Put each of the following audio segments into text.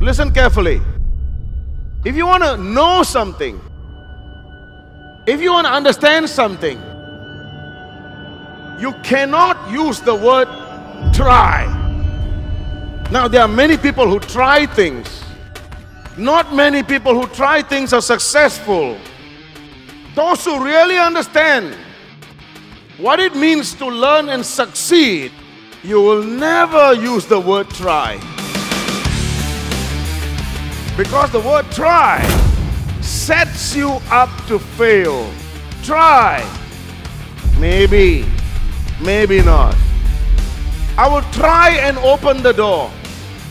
Listen carefully. If you want to know something, if you want to understand something, you cannot use the word try. Now, there are many people who try things. Not many people who try things are successful. Those who really understand what it means to learn and succeed, you will never use the word try. Because the word try sets you up to fail. Try. Maybe, maybe not. I will try and open the door.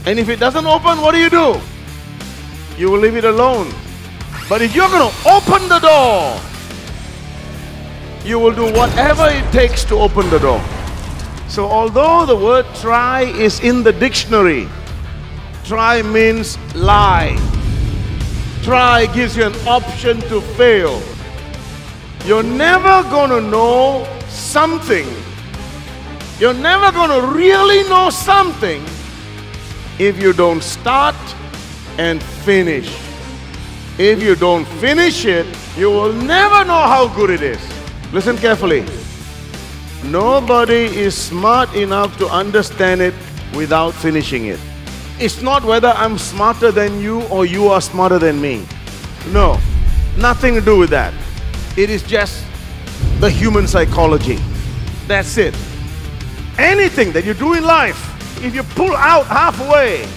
And if it doesn't open, what do you do? You will leave it alone. But if you're going to open the door, you will do whatever it takes to open the door. So, although the word try is in the dictionary, try means lie. Try gives you an option to fail. You're never going to know something. You're never going to really know something if you don't start and finish. If you don't finish it, you will never know how good it is. Listen carefully. Nobody is smart enough to understand it without finishing it. It's not whether I'm smarter than you or you are smarter than me. No, nothing to do with that. It is just the human psychology. That's it. Anything that you do in life, if you pull out halfway,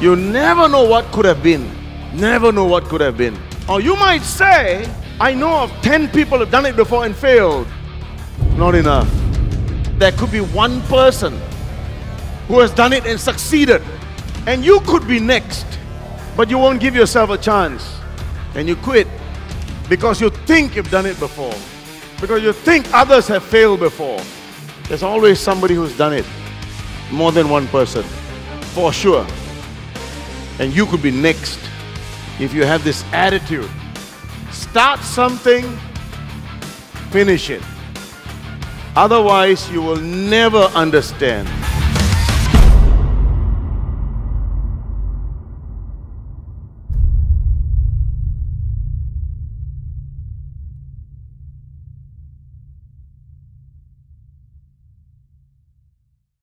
you never know what could have been. Never know what could have been. Or you might say, I know of 10 people have done it before and failed. Not enough. There could be one person who has done it and succeeded. And you could be next, but you won't give yourself a chance. And you quit because you think you've done it before. Because you think others have failed before. There's always somebody who's done it. More than one person. For sure. And you could be next if you have this attitude. Start something, finish it. Otherwise, you will never understand.